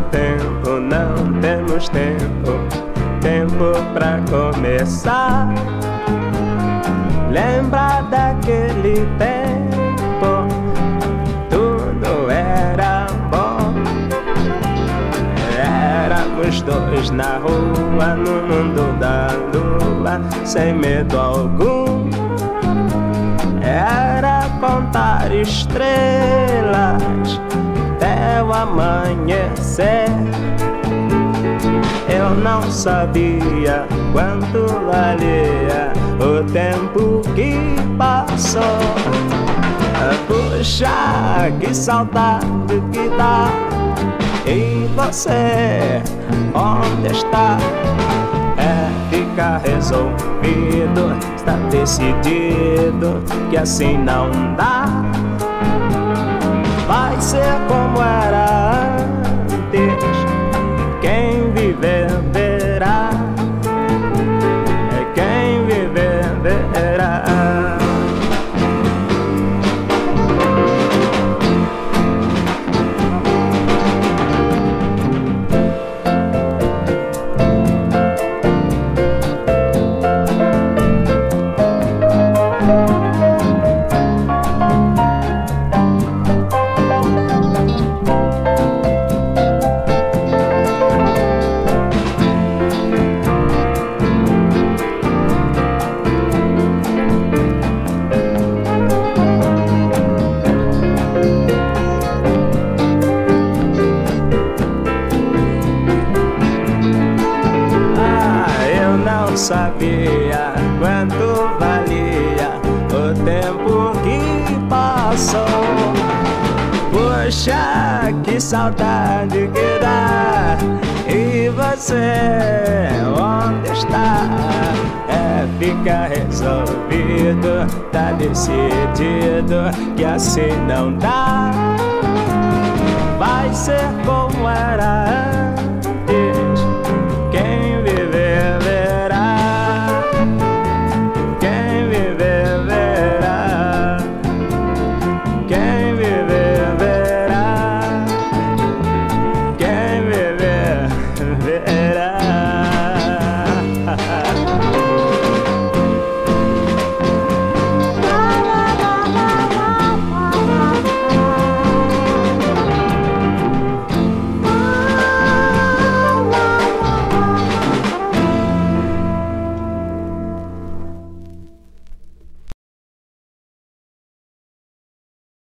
tempo, não temos tempo, tempo pra começar. Lembra daquele tempo, tudo era bom. Éramos dois na rua, no mundo da lua, sem medo algum. Era contar estrelas até o amanhecer. Eu não sabia quanto valia o tempo que passou. Puxa, que saudade que dá. E você, onde está? É ficar resolvido, está decidido que assim não dá. Não sabia quanto valia o tempo que passou. Poxa, que saudade que dá. E você, onde está? É ficar resolvido, tá decidido que assim não dá. Vai ser como era